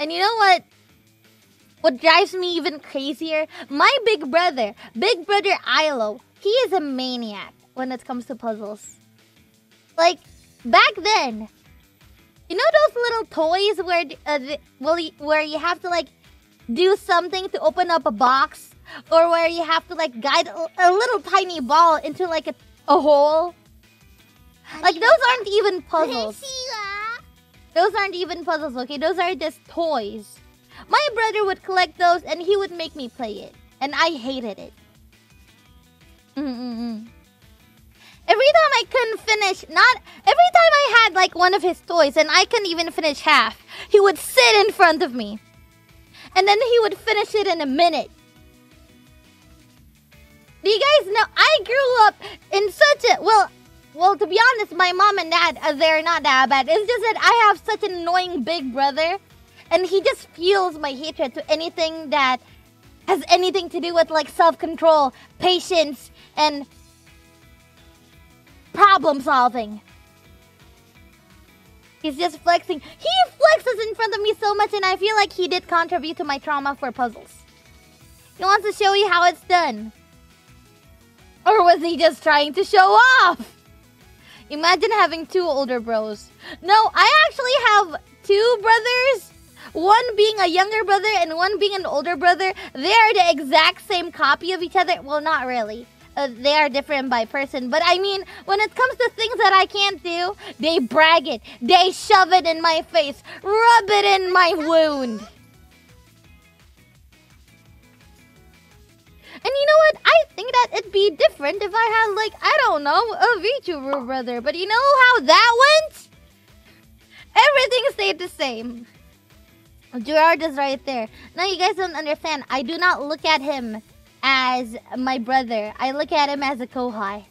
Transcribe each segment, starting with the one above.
And you know what? What drives me even crazier? My big brother, big brother Ilo, he is a maniac when it comes to puzzles. Like, back then, you know those little toys where, uh, well, where you have to like do something to open up a box, or where you have to like guide a, a little tiny ball into like a, a hole. Like those aren't even puzzles. Those aren't even puzzles, okay? Those are just toys. My brother would collect those and he would make me play it. And I hated it. Mm-mm-mm. Every time I couldn't finish, not every time I had like one of his toys and I couldn't even finish half, he would sit in front of me. And then he would finish it in a minute. Do you guys know I grew up in such a well well to be honest, my mom and dad uh, they're not that bad. It's just that I have such an annoying big brother and he just fuels my hatred to anything that has anything to do with like self-control, patience, and problem solving. He's just flexing. He flexes in front of me so much, and I feel like he did contribute to my trauma for puzzles. He wants to show you how it's done. Or was he just trying to show off? Imagine having two older bros. No, I actually have two brothers one being a younger brother and one being an older brother, they are the exact same copy of each other. Well, not really. Uh, they are different by person. But I mean, when it comes to things that I can't do, they brag it. They shove it in my face, rub it in my wound. And you know what? It'd be different if I had, like, I don't know, a VTuber brother. But you know how that went? Everything stayed the same. Jurard is right there. Now you guys don't understand. I do not look at him as my brother. I look at him as a kohai.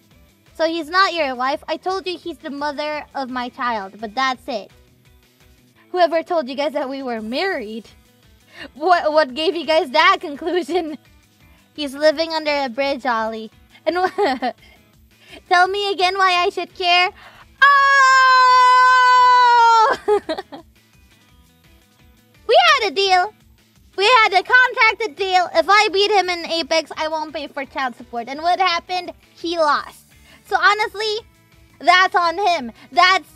So he's not your wife. I told you he's the mother of my child, but that's it. Whoever told you guys that we were married? What what gave you guys that conclusion? He's living under a bridge, Ollie. And tell me again why I should care. Oh! We had a deal. We had a contracted deal. If I beat him in Apex, I won't pay for child support. And what happened? He lost. So honestly, that's on him. That's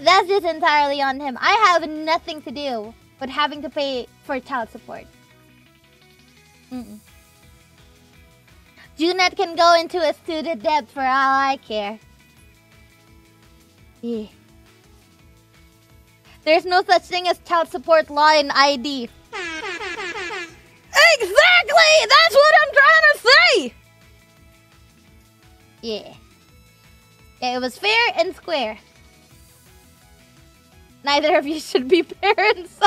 that's just entirely on him. I have nothing to do but having to pay for child support. Mm-mm. Junet can go into a student debt for all I care. Yeah. There's no such thing as child support law in ID. Exactly! That's what I'm trying to say! Yeah. It was fair and square. Neither of you should be parents.